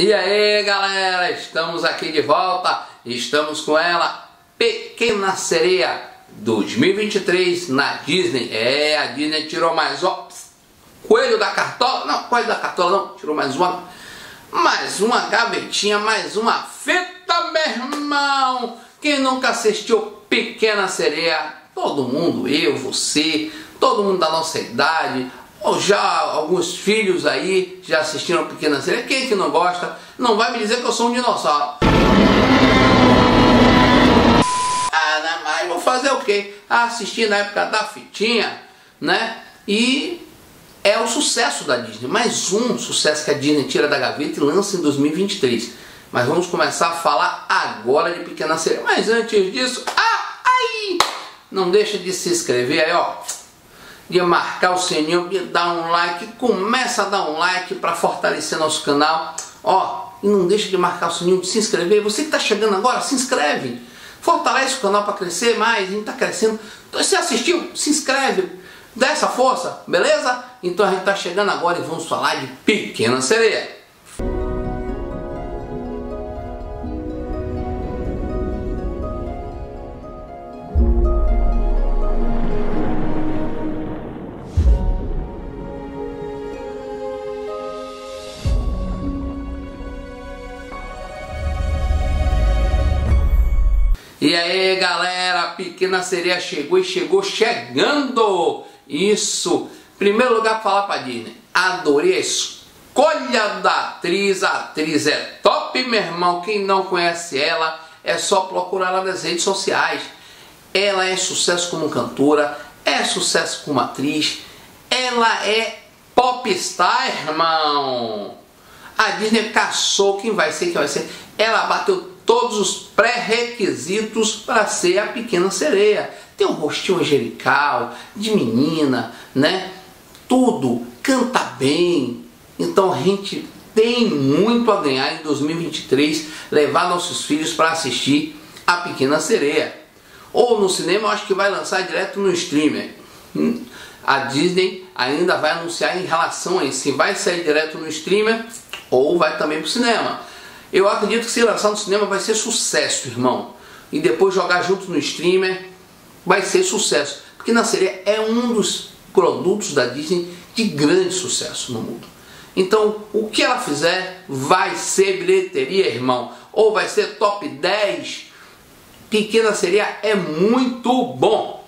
E aí galera, estamos aqui de volta, estamos com ela, Pequena Sereia 2023 na Disney. É, a Disney tirou mais um coelho da cartola, não, coelho da cartola não, tirou mais uma, mais uma gavetinha, mais uma fita, meu irmão. Quem nunca assistiu Pequena Sereia? Todo mundo, eu, você, todo mundo da nossa idade, ou já alguns filhos aí já assistiram Pequena Sereia. Quem que não gosta, não vai me dizer que eu sou um dinossauro. Ah, né, mas vou fazer o quê? Assistir na época da fitinha, né? E é o sucesso da Disney. Mais um sucesso que a Disney tira da gaveta e lança em 2023. Mas vamos começar a falar agora de Pequena Sereia. Mas antes disso, ah, ai, não deixa de se inscrever aí, ó de marcar o sininho, de dar um like, começa a dar um like para fortalecer nosso canal. Ó, e não deixa de marcar o sininho, de se inscrever. Você que está chegando agora, se inscreve. Fortalece o canal para crescer mais, a gente está crescendo. Então, se assistiu, se inscreve. Dá essa força, beleza? Então a gente está chegando agora e vamos falar de Pequena Sereia. E aí galera, a pequena sereia chegou e chegou chegando! Isso! Primeiro lugar falar pra Disney, adorei a escolha da atriz, a atriz é top meu irmão, quem não conhece ela é só procurar ela nas redes sociais. Ela é sucesso como cantora, é sucesso como atriz, ela é popstar irmão! A Disney caçou quem vai ser, quem vai ser. Ela bateu todos os pré-requisitos para ser a pequena sereia. Tem um rostinho angelical, de menina, né? Tudo, canta bem. Então a gente tem muito a ganhar em 2023 levar nossos filhos para assistir a Pequena Sereia. Ou no cinema, acho que vai lançar direto no streamer. Hum, a Disney ainda vai anunciar em relação a isso, se vai sair direto no streamer ou vai também para o cinema. Eu acredito que se lançar no cinema vai ser sucesso, irmão. E depois jogar junto no streamer vai ser sucesso. Porque na série é um dos produtos da Disney de grande sucesso no mundo. Então, o que ela fizer vai ser bilheteria, irmão. Ou vai ser top 10. Pequena seria é muito bom.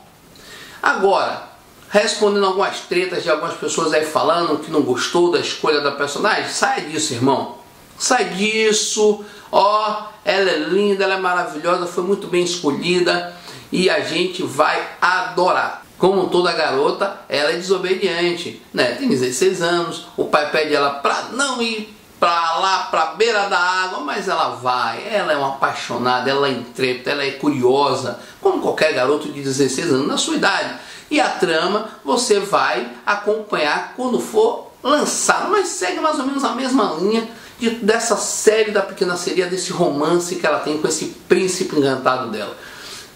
Agora, respondendo algumas tretas de algumas pessoas aí falando que não gostou da escolha da personagem, saia disso, irmão. Sai disso, ó, ela é linda, ela é maravilhosa, foi muito bem escolhida e a gente vai adorar. Como toda garota, ela é desobediente, né? Tem 16 anos, o pai pede ela para não ir para lá, para beira da água, mas ela vai. Ela é uma apaixonada, ela é intrépida, ela é curiosa, como qualquer garoto de 16 anos na sua idade. E a trama você vai acompanhar quando for lançado, mas segue mais ou menos a mesma linha de, dessa série da Pequena Sereia, desse romance que ela tem com esse príncipe encantado dela.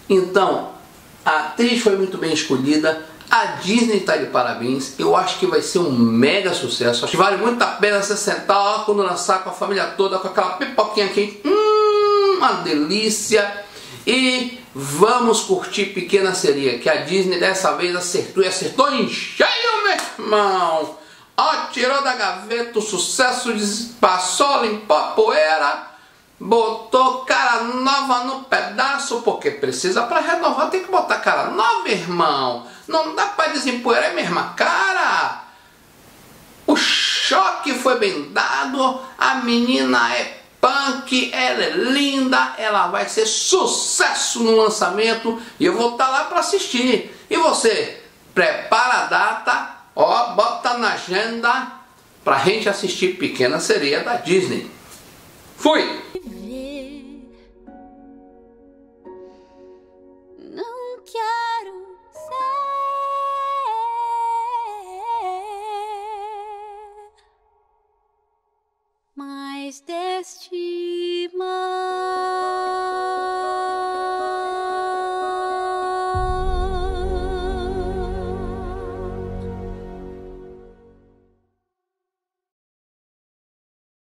Então, a atriz foi muito bem escolhida, a Disney está de parabéns, eu acho que vai ser um mega sucesso. Acho que vale muito a pena você sentar ó, quando lançar com a família toda, com aquela pipoquinha aqui, hum, uma delícia. E vamos curtir Pequena Sereia, que a Disney dessa vez acertou e acertou em cheio, meu irmão. Ó, tirou da gaveta o sucesso, passou, limpou a poeira, botou cara nova no pedaço, porque precisa para renovar, tem que botar cara nova, irmão. Não dá para desempoeirar mesma cara. O choque foi bem dado, a menina é punk, ela é linda, ela vai ser sucesso no lançamento e eu vou estar tá lá para assistir. E você, prepara a data Ó, bota na agenda pra gente assistir Pequena Sereia da Disney. Fui! Deste mar.